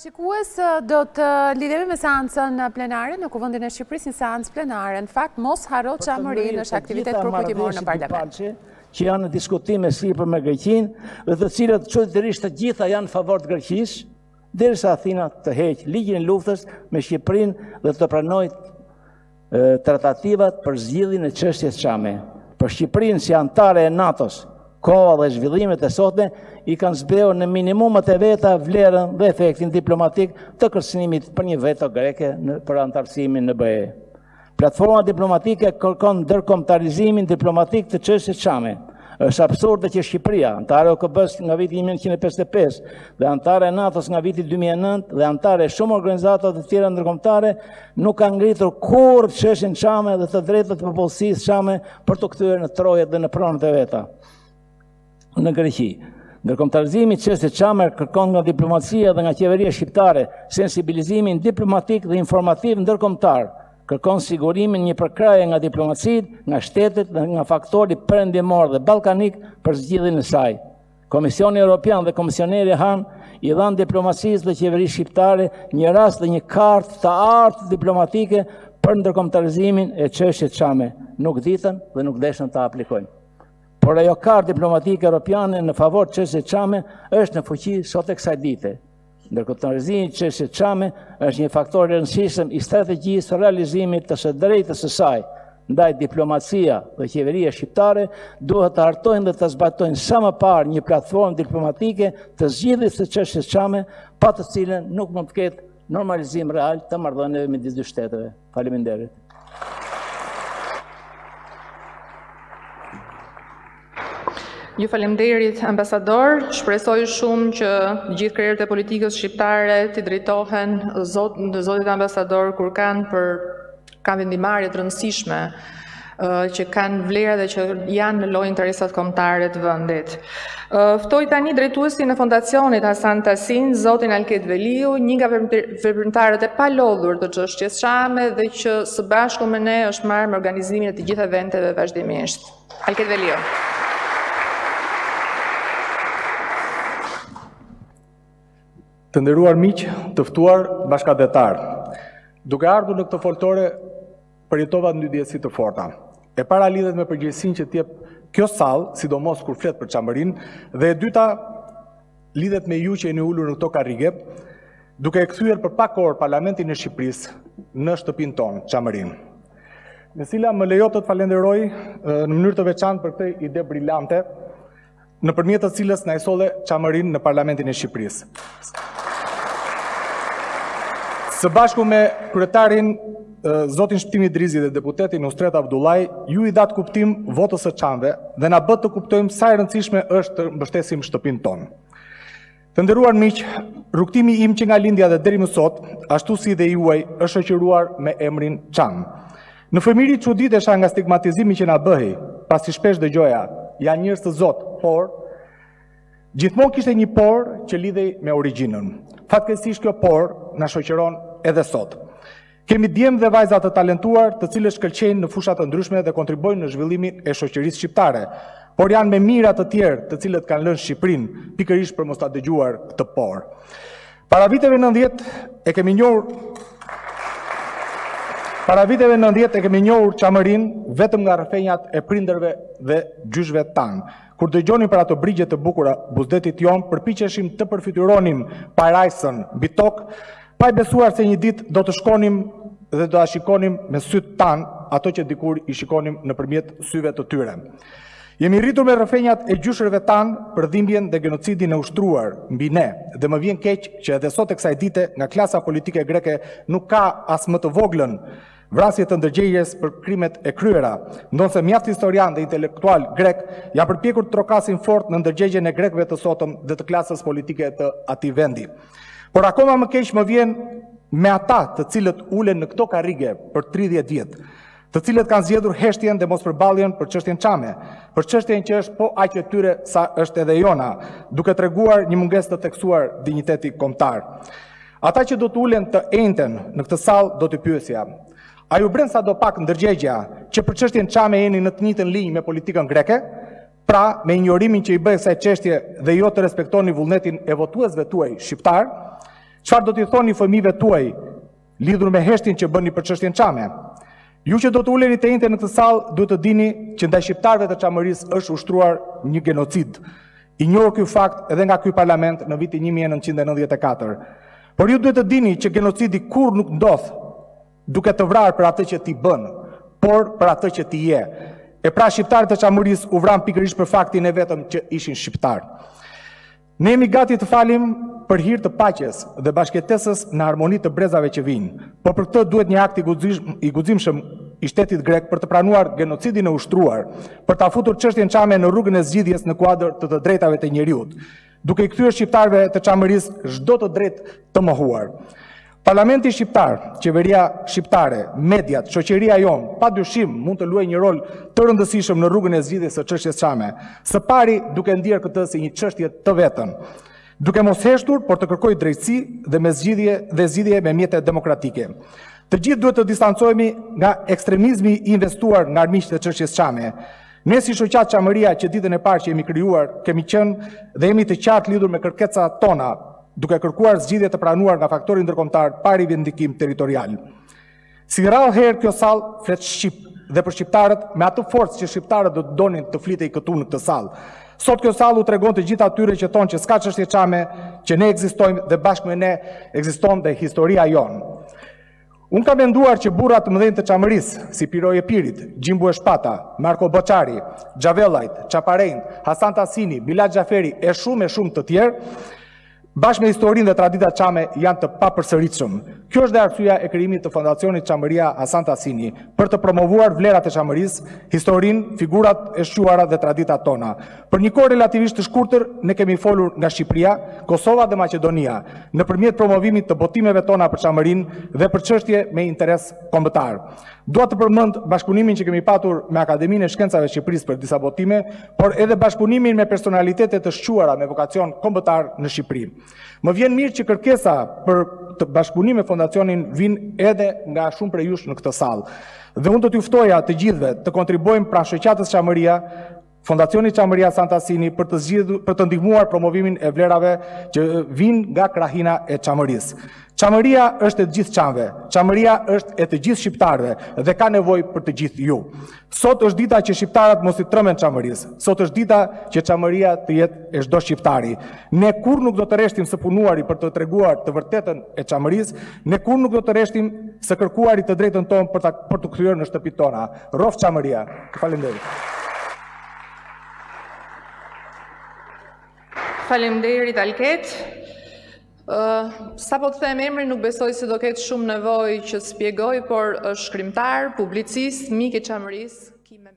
Shikues, do të lidhemi me seancën plenare në Kuvendin e Shqipërisë, një seancë plenare. Në fakt, Mos harro Çamërinë është aktivitet përkujtimor në parlament. Që janë në diskutim e sipër me Greqinë, dhe të cilat çuditërisht të gjitha janë në favor të Greqisë, Derisa Athina të heqë ligjin e luftës me Shqipërinë dhe të pranojë tratativat për zgjidhjen e çështjes çame. Për Shqipërinë si anëtare e NATO-s, koha dhe zhvillimet e sotme i kanë zbehur në minimumat e veta vlerën dhe efektin diplomatik të kërcënimit për një veto greke në, për anëtarësimin në BE. Platforma diplomatike kërkon ndërkombëtarizimin diplomatik të çështjes çame. Është absurde që Shqipëria, anëtare e OKB-së nga viti 1955 dhe anëtare e NATO-s nga viti 2009 dhe anëtare e shumë organizatave të tjera ndërkombëtare, nuk ka ngritur kurrë çështjen çame dhe të drejtat e popullsisë çame për t'u kthyer në trojet dhe në pronat e veta. në Greqi. Ndërkombëtarizimi i çështjes çame kërkon nga diplomacia dhe nga qeveria shqiptare sensibilizimin diplomatik dhe informativ ndërkombëtar, kërkon sigurimin e një përkrahjeje nga diplomacitë, nga shtetet dhe nga faktori perëndimor dhe ballkanik për zgjidhjen e saj. Komisioni Europian dhe Komisioneri Hahn i dhanë diplomacisë dhe qeverisë shqiptare një rast dhe një kartë të artë diplomatike për ndërkombëtarizimin e çështjes çame. Nuk ditën dhe nuk deshën ta aplikojnë. Por ajo kartë diplomatike europiane në favor të çështjes çame është në fuqi sot e kësaj dite. Ndërkombëtarizimi i çështjes çame është një faktor i rëndësishëm i strategjisë së realizimit të së drejtës së saj. Ndaj diplomacia dhe qeveria shqiptare duhet të hartojnë dhe të zbatojnë sa më parë një platformë diplomatike të zgjidhjes së çështjes çame, pa të cilën nuk mund të ketë normalizim real të marrëdhënieve midis dy shteteve. Faleminderit. Ju faleminderit ambasador, shpresoj shumë që gjithë krerët e politikës shqiptare t'i drejtohen zot, zotit ambasador kur kanë për kanë vendimmarrje të rëndësishme që kanë vlera dhe që janë në lojë interesat kombëtare të vendit. Ftoj tani drejtuesin e fondacionit Hasan Tahsin, zotin Alket Veliu, një nga veprimtarët e palodhur të çështjes çame dhe që së bashku me ne është marrë me organizimin e të gjitha eventeve vazhdimisht. Alket Veliu. Të nderuar miq, të ftuar bashkatdhetarë. Duke ardhur në këtë foltore Përjetova dy ndjesi të forta. E para lidhet me përgjegjësinë që të jep kjo sallë, sidomos kur flet për Çamërinë, dhe e dyta lidhet me ju që jeni ulur në këto karrige, duke e kthyer për pak orë Parlamentin e Shqipërisë në shtëpinë tonë, Çamërinë. Mesila, më lejo të të falenderoj në mënyrë të veçantë për këtë ide brilante, nëpërmjet të cilës na e solle Çamërinë në Parlamentin e Shqipërisë. Së bashku me kryetarin zotin Shpëtim Idrizi dhe deputetin Nusret Avdullaj, ju i datë kuptim votës së çamëve dhe na bëtë të kuptojmë sa e rëndësishme është të mbështesim shtëpinë tonë. Të nderuar miq, rrugëtimi im që nga lindja dhe deri më sot, ashtu si dhe i juaj, është shoqëruar me emrin çam. Në fëmijëri çuditesha nga stigmatizimi që na bëhej, pasi shpesh dëgjoja, janë njerëz të zotë, por gjithmonë kishte një por që lidhej me origjinën. Fatkeqësisht kjo por na shoqëron edhe sot. Kemi djem dhe vajza të talentuar, të cilët shkëlqejnë në fusha të ndryshme dhe kontribuojnë në zhvillimin e shoqërisë shqiptare, por janë me mijëra të tjerë të cilët kanë lënë Shqipërinë, pikërisht për mos ta dëgjuar këtë por. Para viteve 90 e kemi njohur Çamërinë vetëm nga rrëfenjat e prindërve dhe gjyshve tanë. Kur dëgjonim për ato brigje të bukura buzë detit Jon, përpiqeshim të përfytyronim parajsën mbi tokë Pa e besuar se një ditë do të shkonim dhe do t'i shikonim me sytë tanë ato që dikur i shikonim nëpërmjet syve të tyre. Jemi rritur me rrëfenjat e gjyshërve tanë për dhimbjen dhe genocidin e ushtruar mbi ne dhe më vjen keq që edhe sot e kësaj dite nga klasa politike greke nuk ka as më të voglën vrasje të ndërgjegjes për krimet e kryera, ndonëse mjaft historianë dhe intelektualë grekë janë përpjekur të trokasin fort në ndërgjegjen e grekëve të sotëm dhe të klasës politike të atij vendi. Por akoma më keq më vjen me ata të cilët ulen në këto karrige për 30 vjet, të cilët kanë zgjedhur heshtjen dhe mospërballjen për çështjen çame, për çështjen që është po aq e tyre sa është edhe jona, duke treguar një mungesë të theksuar dinjiteti kombëtar. Ata që do të ulen të enjten në këtë sallë do t'i pyesja, a ju bren sadopak ndërgjegja që për çështjen çame jeni në të njëjtën linjë me politikën greke, pra me injorimin që i bëhet kësaj çështje dhe jo të respektoni vullnetin e votuesve tuaj shqiptarë, çfarë do t'i thoni fëmijëve tuaj lidhur me heshtjen që bëni për çështjen çame? Ju që do të uleni të enjten në këtë sallë duhet të dini që ndaj shqiptarëve të Çamërisë është ushtruar një genocid. I njohur ky fakt edhe nga ky parlament në vitin një mijë e nëntëqind e nëntëdhjetë e katër. Por ju duhet të dini që genocidi kurrë nuk ndodh duke të vrarë për atë që ti bën, por për atë që ti je. E pra shqiptarët e Çamërisë u vranë pikërisht për faktin e vetëm që ishin shqiptarë. Ne jemi gati të falim për hir të paqes dhe bashkëjetesës në harmoni të brezave që vijnë. Por për këtë duhet një akt i guximshëm i shtetit grek për të pranuar genocidin e ushtruar, për ta futur çështjen çame në rrugën e zgjidhjes në kuadër të të drejtave të njeriut, duke i kthyer shqiptarëve të Çamërisë çdo të drejtë të mohuar. Parlamenti shqiptar, qeveria shqiptare, mediat, shoqëria jonë, pa dyshim mund të luajë një rol të rëndësishëm në rrugën e zgjidhjes së çështjes çame. Së pari, duke ndjerë këtë si një çështje të vetën. duke mos heshtur, por të kërkojë drejtësi dhe me zgjidhje dhe zgjidhje me mjete demokratike. Të gjithë duhet të distancohemi nga ekstremizmi i investuar nga armiqtë e çështjes çame. Ne si shoqatë Çamëria që ditën e parë që jemi krijuar, kemi qenë dhe jemi të qartë lidhur me kërkecat tona, duke kërkuar zgjidhje të pranuar nga faktori ndërkombëtar pa rivendikim territorial. Si rrallë herë kjo sallë flet shqip dhe për shqiptarët me atë forcë që shqiptarët do të donin të flitej këtu në këtë sallë. Sot kjo sallë u tregon të gjithë atyre që thonë që s'ka çështje çame, që ne ekzistojmë dhe bashkë me ne ekziston dhe historia jonë. Unë kam menduar që burra të mëdhenj të Çamërisë, si Pirroja i Epirit, Gjin Bue Shpata, Marko Boçari, Xhavellajt, Çaparenjtë, Hasan Tahsini, Bilal Xhaferi e shumë e shumë të tjerë, Bashkë me historinë dhe traditat çame janë të papërsëritshëm. Kjo është dhe arsyeja e krijimit të Fondacionit Çamëria Hasan Tahsini, për të promovuar vlerat e Çamërisë, historinë, figurat e shquara dhe traditat tona. Për një kohë relativisht të shkurtër ne kemi folur nga Shqipëria, Kosova dhe Maqedonia, nëpërmjet promovimit të botimeve tona për Çamërinë dhe për çështje me interes kombëtar. Dua të përmend bashkëpunimin që kemi patur me Akademinë e Shkencave të Shqipërisë për disa botime, por edhe bashkëpunimin me personalitete të shquara me vokacion kombëtar në Shqipëri. Më vjen mirë që kërkesa për të bashkëpunim me fondacionin vijnë edhe nga shumë prej jush në këtë sallë. Dhe unë do t'ju ftoja të gjithëve të kontribuojmë pranë shoqatës Çamëria, Fondacioni Çamëria Hasan Tahsini për të zgji për të ndihmuar promovimin e vlerave që vijnë nga krahina e Çamërisë. Çamëria është e të gjithë çamëve, Çamëria është e të gjithë shqiptarëve dhe ka nevojë për të gjithë ju. Sot është dita që shqiptarët mos i trëmben Çamërisë. Sot është dita që Çamëria të jetë e çdo shqiptari. Ne kurrë nuk do të reshtim së punuari për të treguar të vërtetën e Çamërisë, ne kurrë nuk do të reshtim së kërkuari të drejtën tonë për ta për t'u kthyer në shtëpitë tona. Rroftë Çamëria. Faleminderit. Faleminderit Alket. Sapo të them emrin, nuk besoj se do ketë shumë nevojë që të shpjegoj, por është shkrimtar, publicist, mik i Çamërisë, kime...